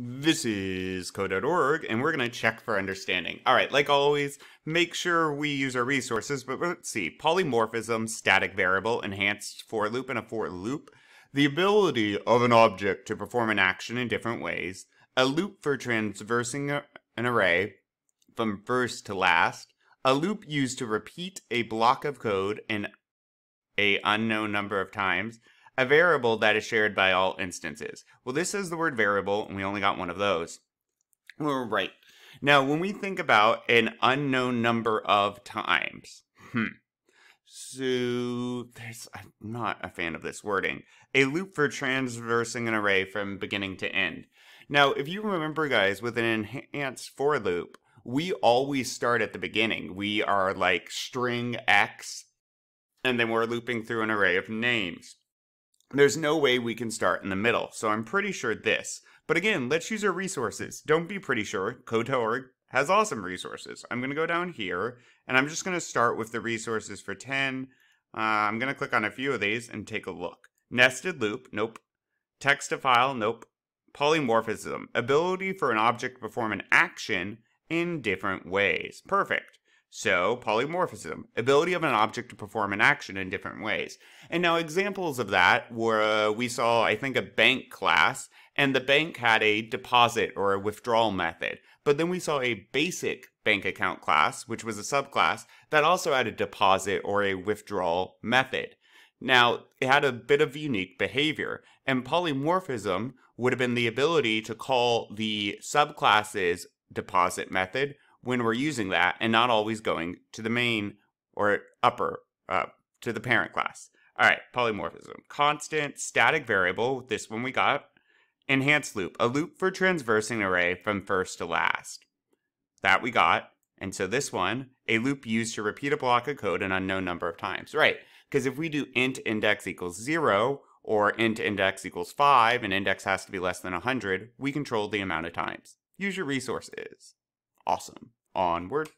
This is code.org, and we're going to check for understanding. All right, like always, make sure we use our resources, but let's see. Polymorphism, static variable, enhanced for loop, and a for loop. The ability of an object to perform an action in different ways. A loop for traversing an array from first to last. A loop used to repeat a block of code an a unknown number of times a variable that is shared by all instances. Well, this is the word variable, and we only got one of those. Well, right. Now, when we think about an unknown number of times, hmm. So, there's, I'm not a fan of this wording. A loop for traversing an array from beginning to end. Now, if you remember, guys, with an enhanced for loop, we always start at the beginning. We are like string x, and then we're looping through an array of names there's no way we can start in the middle. So I'm pretty sure this. But again, let's use our resources. Don't be pretty sure. Code.org has awesome resources. I'm going to go down here and I'm just going to start with the resources for 10. Uh, I'm going to click on a few of these and take a look. Nested loop, nope. Text to file, nope. Polymorphism, ability for an object to perform an action in different ways. Perfect. So, polymorphism, ability of an object to perform an action in different ways. And now examples of that were uh, we saw, I think, a bank class, and the bank had a deposit or a withdrawal method. But then we saw a basic bank account class, which was a subclass, that also had a deposit or a withdrawal method. Now, it had a bit of unique behavior, and polymorphism would have been the ability to call the subclass's deposit method when we're using that and not always going to the main or upper, uh, to the parent class. All right, polymorphism. Constant static variable, this one we got. Enhanced loop, a loop for traversing array from first to last. That we got. And so this one, a loop used to repeat a block of code an unknown number of times. Right, because if we do int index equals 0, or int index equals 5, and index has to be less than 100, we control the amount of times. Use your resources. Awesome. Onward.